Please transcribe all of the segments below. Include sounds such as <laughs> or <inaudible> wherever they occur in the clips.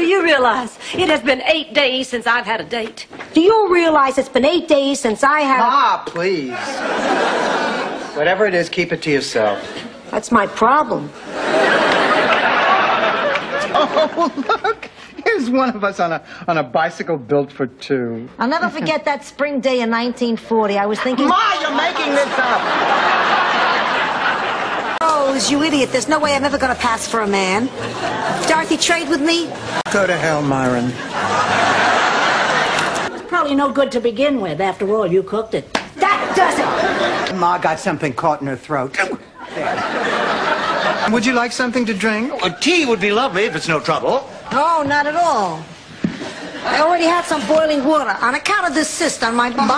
do you realize it has been eight days since I've had a date? Do you realize it's been eight days since I have... Ma, please. Whatever it is, keep it to yourself. That's my problem. Oh, look. Here's one of us on a, on a bicycle built for two. I'll never forget that spring day in 1940. I was thinking... Ma, you're making this up. Rose, you idiot. There's no way I'm ever going to pass for a man. Dorothy, trade with me? Go to hell, Myron. Probably no good to begin with. After all, you cooked it. That does it! Ma got something caught in her throat. <laughs> Would you like something to drink? A tea would be lovely if it's no trouble. No, not at all. I already had some boiling water on account of this cyst on my <laughs> bum.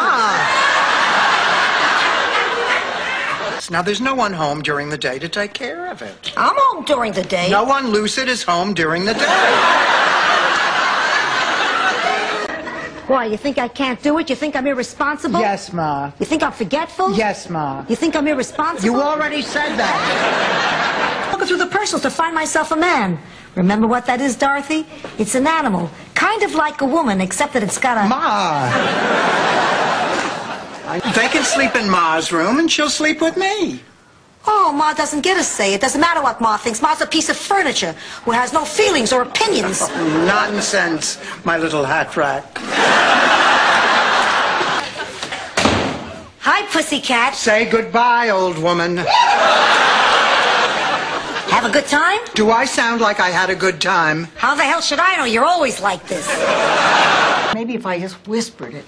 Now, there's no one home during the day to take care of it. I'm home during the day. No one lucid is home during the day. Why, you think I can't do it? You think I'm irresponsible? Yes, Ma. You think I'm forgetful? Yes, Ma. You think I'm irresponsible? You already said that. looking through the personals to find myself a man. Remember what that is, Dorothy? It's an animal. Kind of like a woman, except that it's got a... Ma. They can sleep in Ma's room, and she'll sleep with me. Oh, Ma doesn't get a say. It doesn't matter what Ma thinks. Ma's a piece of furniture who has no feelings or opinions. <laughs> Nonsense, my little hat rack. Hi, pussycat. Say goodbye, old woman. Have a good time? Do I sound like I had a good time? How the hell should I know? You're always like this. Maybe if I just whispered it.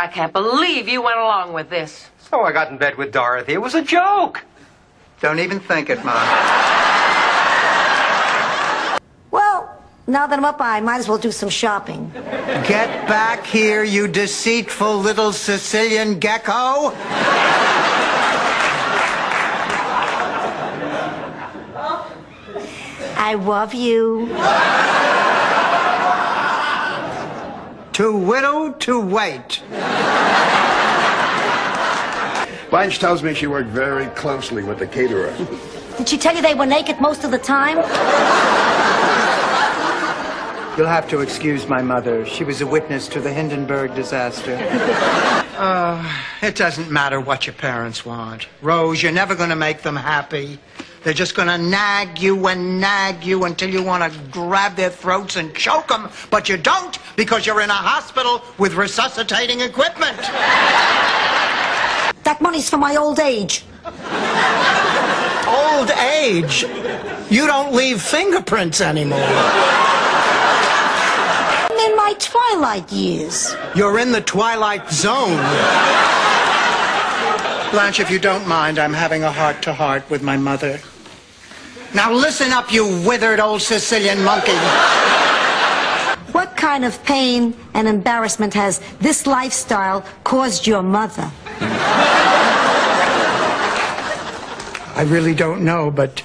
I can't believe you went along with this. So I got in bed with Dorothy. It was a joke. Don't even think it, Mom. Well, now that I'm up, I might as well do some shopping. Get back here, you deceitful little Sicilian gecko. I love you. To widow to wait. Blanche tells me she worked very closely with the caterer. Did she tell you they were naked most of the time? You'll have to excuse my mother. She was a witness to the Hindenburg disaster. <laughs> Uh, it doesn't matter what your parents want. Rose, you're never going to make them happy. They're just going to nag you and nag you until you want to grab their throats and choke them. But you don't because you're in a hospital with resuscitating equipment. That money's for my old age. Old age? You don't leave fingerprints anymore. I'm in my twilight years. You're in the twilight zone. Blanche, if you don't mind, I'm having a heart to heart with my mother. Now listen up, you withered old Sicilian monkey. What kind of pain and embarrassment has this lifestyle caused your mother? I really don't know, but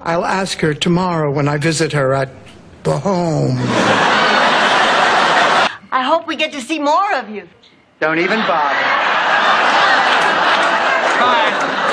I'll ask her tomorrow when I visit her at the home. I hope we get to see more of you. Don't even bother. Bye.